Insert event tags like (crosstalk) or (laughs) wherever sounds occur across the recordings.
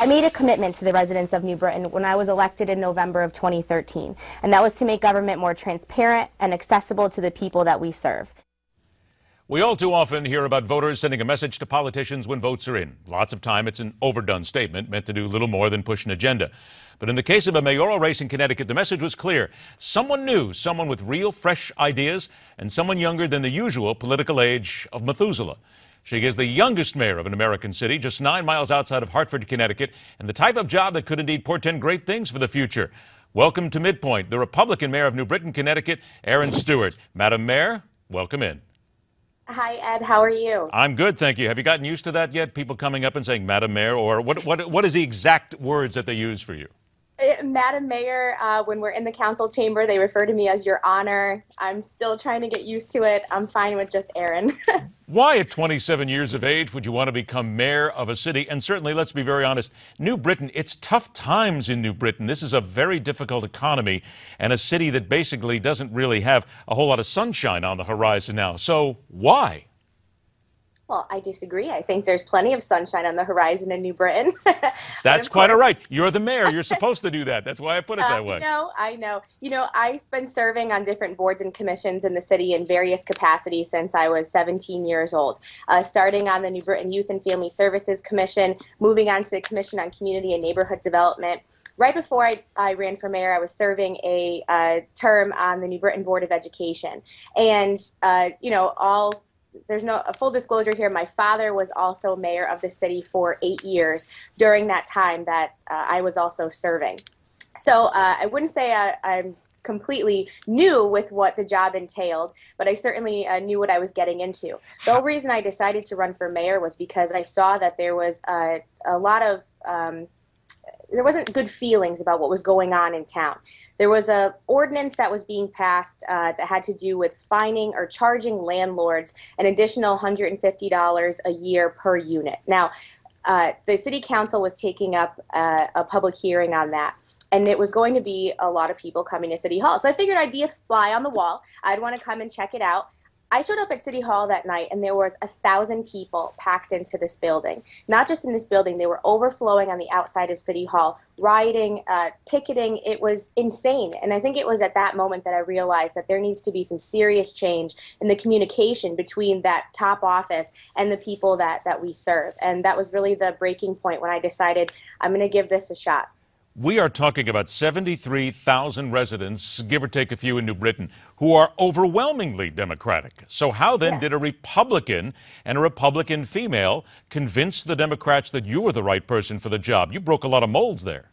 I made a commitment to the residents of New Britain when I was elected in November of 2013, and that was to make government more transparent and accessible to the people that we serve. We all too often hear about voters sending a message to politicians when votes are in. Lots of time it's an overdone statement meant to do little more than push an agenda. But in the case of a mayoral race in Connecticut, the message was clear. Someone new, someone with real fresh ideas, and someone younger than the usual political age of Methuselah. She is the youngest mayor of an American city, just nine miles outside of Hartford, Connecticut, and the type of job that could indeed portend great things for the future. Welcome to Midpoint, the Republican mayor of New Britain, Connecticut, Erin Stewart. Madam Mayor, welcome in. Hi, Ed. How are you? I'm good, thank you. Have you gotten used to that yet? People coming up and saying, Madam Mayor, or what, what, what is the exact words that they use for you? Uh, Madam Mayor, uh, when we're in the council chamber, they refer to me as Your Honor. I'm still trying to get used to it. I'm fine with just Erin. (laughs) Why, at 27 years of age, would you want to become mayor of a city? And certainly, let's be very honest, New Britain, it's tough times in New Britain. This is a very difficult economy and a city that basically doesn't really have a whole lot of sunshine on the horizon now. So, why? Well, I disagree. I think there's plenty of sunshine on the horizon in New Britain. (laughs) That's quite all right. You're the mayor. You're supposed to do that. That's why I put it that way. I know. I know. You know, I've been serving on different boards and commissions in the city in various capacities since I was 17 years old. Uh, starting on the New Britain Youth and Family Services Commission, moving on to the Commission on Community and Neighborhood Development. Right before I, I ran for mayor, I was serving a uh, term on the New Britain Board of Education. And, uh, you know, all there's no a full disclosure here. My father was also mayor of the city for eight years during that time that uh, I was also serving. So uh, I wouldn't say I, I'm completely new with what the job entailed, but I certainly uh, knew what I was getting into. The whole reason I decided to run for mayor was because I saw that there was a, a lot of um, there wasn't good feelings about what was going on in town. There was a ordinance that was being passed uh, that had to do with fining or charging landlords an additional $150 a year per unit. Now, uh, the city council was taking up uh, a public hearing on that and it was going to be a lot of people coming to city hall so i figured i'd be a fly on the wall i'd want to come and check it out I showed up at City Hall that night and there was a thousand people packed into this building. Not just in this building, they were overflowing on the outside of City Hall, rioting, uh, picketing. It was insane. And I think it was at that moment that I realized that there needs to be some serious change in the communication between that top office and the people that, that we serve. And that was really the breaking point when I decided I'm going to give this a shot. We are talking about 73,000 residents, give or take a few in New Britain, who are overwhelmingly Democratic. So, how then yes. did a Republican and a Republican female convince the Democrats that you were the right person for the job? You broke a lot of molds there.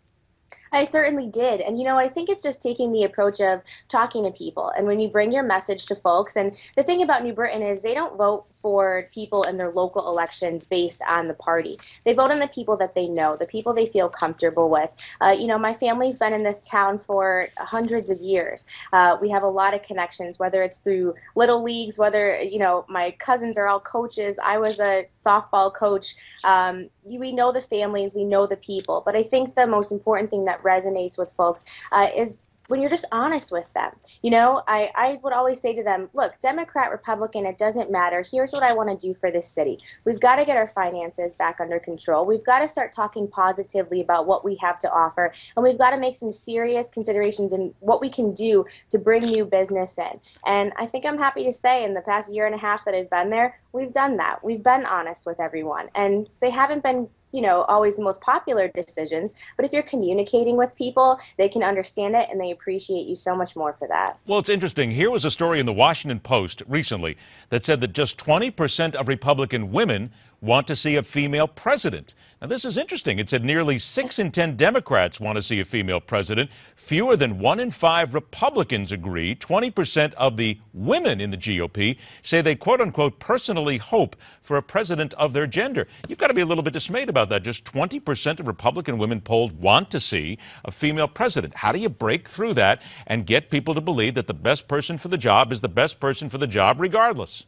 I certainly did. And, you know, I think it's just taking the approach of talking to people. And when you bring your message to folks, and the thing about New Britain is they don't vote for people in their local elections based on the party. They vote on the people that they know, the people they feel comfortable with. Uh, you know, my family's been in this town for hundreds of years. Uh, we have a lot of connections, whether it's through little leagues, whether, you know, my cousins are all coaches. I was a softball coach. Um, we know the families, we know the people. But I think the most important thing that resonates with folks uh, is when you're just honest with them. You know, I, I would always say to them, look, Democrat, Republican, it doesn't matter. Here's what I want to do for this city. We've got to get our finances back under control. We've got to start talking positively about what we have to offer. And we've got to make some serious considerations in what we can do to bring new business in. And I think I'm happy to say in the past year and a half that I've been there, we've done that. We've been honest with everyone. And they haven't been you know always the most popular decisions but if you're communicating with people they can understand it and they appreciate you so much more for that. Well it's interesting. Here was a story in the washington post recently that said that just 20% of republican women want to see a female president. Now, this is interesting. It said nearly 6 in 10 Democrats want to see a female president. Fewer than 1 in 5 Republicans agree. 20% of the women in the GOP say they, quote unquote, personally hope for a president of their gender. You've got to be a little bit dismayed about that. Just 20% of Republican women polled want to see a female president. How do you break through that and get people to believe that the best person for the job is the best person for the job regardless?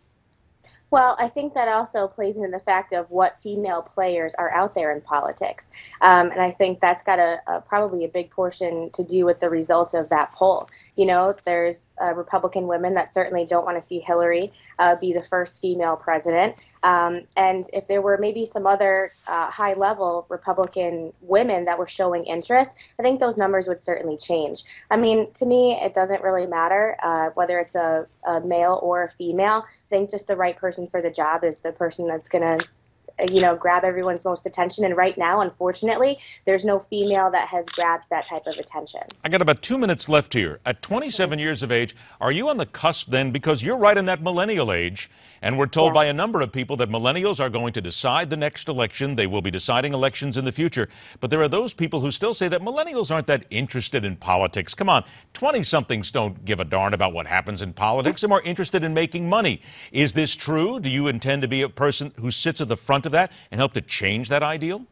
Well, I think that also plays into the fact of what female players are out there in politics. Um, and I think that's got a, a, probably a big portion to do with the results of that poll. You know, there's uh, Republican women that certainly don't want to see Hillary uh, be the first female president. Um, and if there were maybe some other uh, high level Republican women that were showing interest, I think those numbers would certainly change. I mean, to me, it doesn't really matter uh, whether it's a, a male or a female. I think just the right person for the job is the person that's going to Uh, you know, grab everyone's most attention. And right now, unfortunately, there's no female that has grabbed that type of attention. I got about two minutes left here. At 27 years of age, are you on the cusp then? Because you're right in that millennial age, and we're told Yeah. by a number of people that millennials are going to decide the next election. They will be deciding elections in the future. But there are those people who still say that millennials aren't that interested in politics. Come on, 20 somethings don't give a darn about what happens in politics. They're more interested in making money. Is this true? Do you intend to be a person who sits at the front of that and help to change that ideal?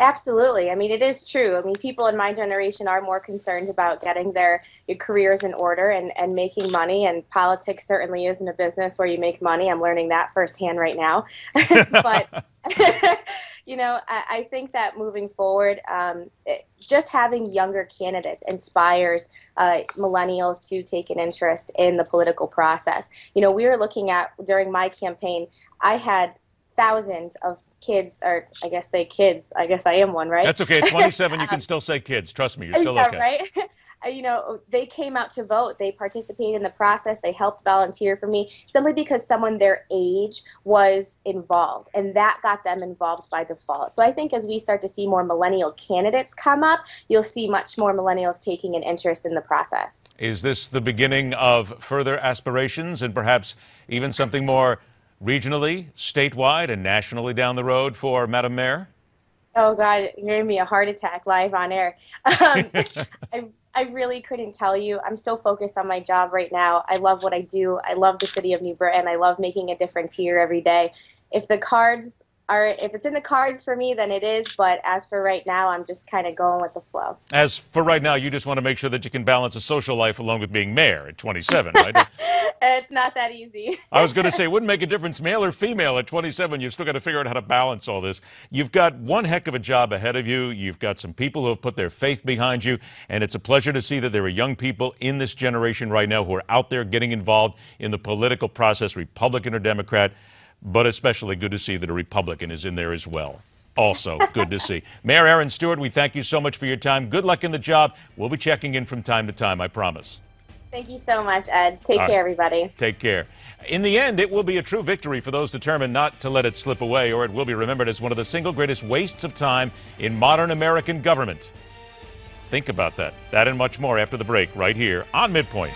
Absolutely. I mean, it is true. I mean, people in my generation are more concerned about getting their, careers in order and, and making money. And politics certainly isn't a business where you make money. I'm learning that firsthand right now. (laughs) but, (laughs) you know, I, I think that moving forward, um, it, just having younger candidates inspires uh, millennials to take an interest in the political process. You know, we were looking at during my campaign, I had thousands of kids, or I guess say kids. I guess I am one, right? That's okay. At 27, you (laughs) can still say kids. Trust me, you're still yeah, okay. right. (laughs) Uh, you know, they came out to vote. They participated in the process. They helped volunteer for me simply because someone their age was involved, and that got them involved by default. So I think as we start to see more millennial candidates come up, you'll see much more millennials taking an interest in the process. Is this the beginning of further aspirations and perhaps even something more regionally, statewide, and nationally down the road for Madam Mayor? Oh God, you're giving me a heart attack live on air. Um, (laughs) (laughs) I, I really couldn't tell you. I'm so focused on my job right now. I love what I do. I love the city of New Britain. I love making a difference here every day. If the cards if it's in the cards for me, then it is. But as for right now, I'm just kind of going with the flow. As for right now, you just want to make sure that you can balance a social life along with being mayor at 27, right? (laughs) It's not that easy. (laughs) I was going to say, it wouldn't make a difference, male or female, at 27. You've still got to figure out how to balance all this. You've got one heck of a job ahead of you. You've got some people who have put their faith behind you. And it's a pleasure to see that there are young people in this generation right now who are out there getting involved in the political process, Republican or Democrat. But especially good to see that a Republican is in there as well. Also, good to see. (laughs) Mayor Erin Stewart, we thank you so much for your time. Good luck in the job. We'll be checking in from time to time, I promise. Thank you so much, Ed. Take All right. care, everybody. Take care. In the end, it will be a true victory for those determined not to let it slip away, or it will be remembered as one of the single greatest wastes of time in modern American government. Think about that. That and much more after the break, right here on Midpoint.